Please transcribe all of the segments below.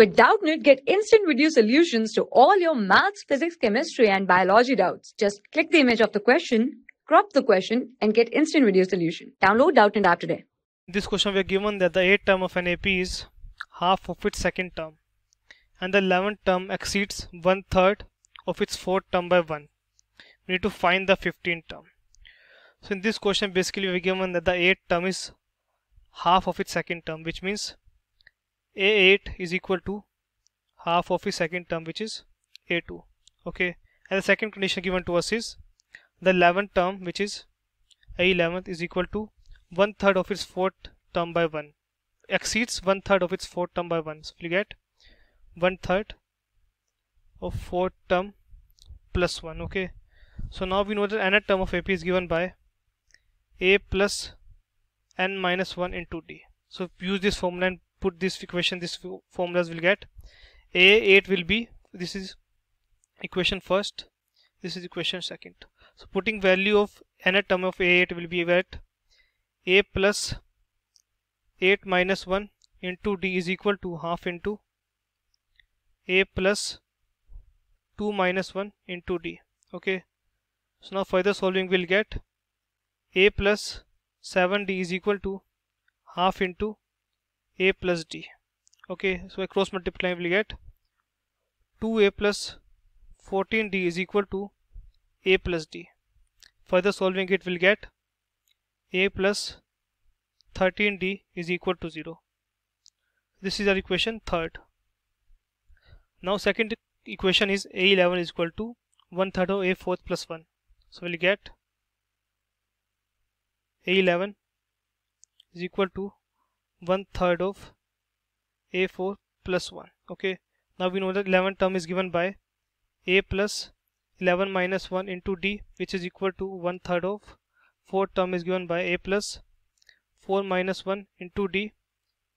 With Doubtnut, get instant video solutions to all your maths, physics, chemistry, and biology doubts. Just click the image of the question, crop the question, and get instant video solution. Download Doubtnut app today. This question we are given that the 8th term of an AP is half of its second term and the 11th term exceeds one third of its fourth term by 1. We need to find the 15th term. So in this question basically we are given that the 8th term is half of its second term which means a8 is equal to half of its second term which is a2 okay? And the second condition given to us is the 11th term which is a11th is equal to one third of its fourth term by 1 exceeds one third of its fourth term by 1 so we get one third of fourth term plus 1 okay? So now we know that nth term of AP is given by a plus n minus 1 into d. So use this formula and put this equation this formulas will get. A8 will be this is equation first this is equation second. So putting value of nth term of a8 will be at a plus 8 minus 1 into d is equal to half into a plus 2 minus 1 into d. Okay? So now further solving we will get a plus 7d is equal to half into a plus d. Okay so a cross multiplying will get 2a plus 14d is equal to a plus d. Further solving it will get a plus 13d is equal to 0 this is our equation third. Now second equation is a11 is equal to 1 third of a fourth plus 1 so we'll get a11 is equal to one third of a4 plus 1 okay? Now we know that 11 term is given by a plus 11 minus 1 into d which is equal to one third of fourth term is given by a plus 4 minus 1 into d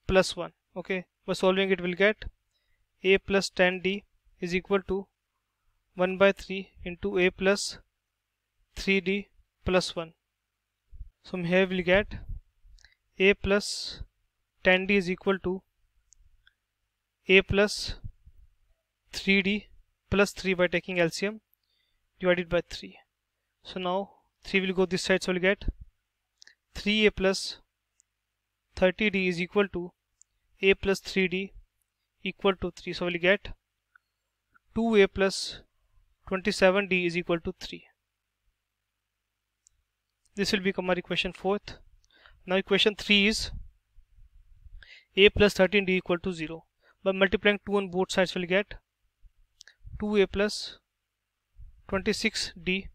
plus 1 okay? By solving it will get a plus 10d is equal to 1 by 3 into a plus 3d plus 1 so here we'll get a plus 10d is equal to a plus 3d plus 3 by taking LCM divided by 3 so now 3 will go this side so we'll get 3a plus 30d is equal to a plus 3d equal to 3 so we'll get 2a plus 27d is equal to 3 this will become our equation fourth. Now equation 3 is a plus 13d equal to 0 by multiplying 2 on both sides we'll get 2a plus 26d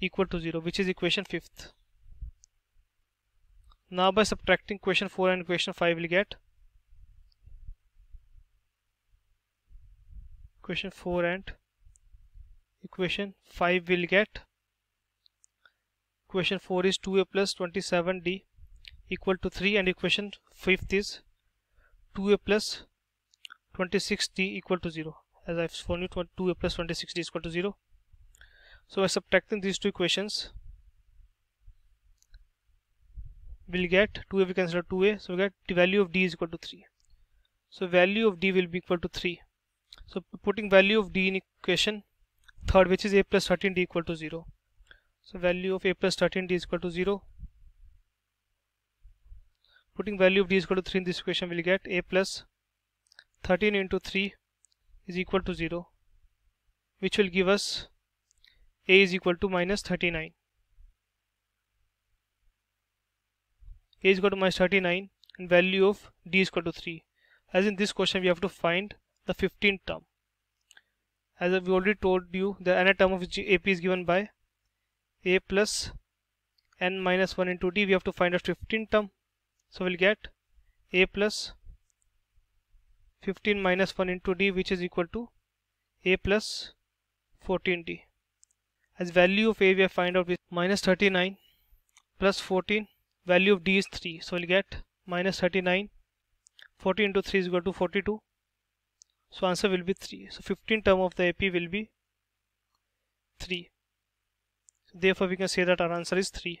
equal to 0 which is equation 5th now by subtracting equation 4 and equation 5 we'll get equation 4 and equation 5 will get equation 4 is 2a plus 27d equal to 3 and equation 5th is 2a plus 26d equal to 0 as I've shown you 2a plus 26d is equal to 0 so by subtracting these two equations we'll get 2a we consider 2a so we get the value of d is equal to 3 so value of d will be equal to 3 so putting value of d in equation third which is a plus 13d equal to 0 so value of a plus 13d is equal to 0 putting value of d is equal to 3 in this equation we'll get a plus 13 into 3 is equal to 0 which will give us a is equal to minus 39 a is equal to minus 39 and value of d is equal to 3 as in this question we have to find the 15th term. As we already told you the nth term of AP is given by a plus n minus 1 into d. We have to find a 15th term so we'll get a plus 15 minus 1 into d which is equal to a plus 14d. As value of a we have find out with minus 39 plus 14 value of d is 3 so we'll get minus 39 40 into 3 is equal to 42 so answer will be 3 so 15 term of the AP will be 3 so therefore we can say that our answer is 3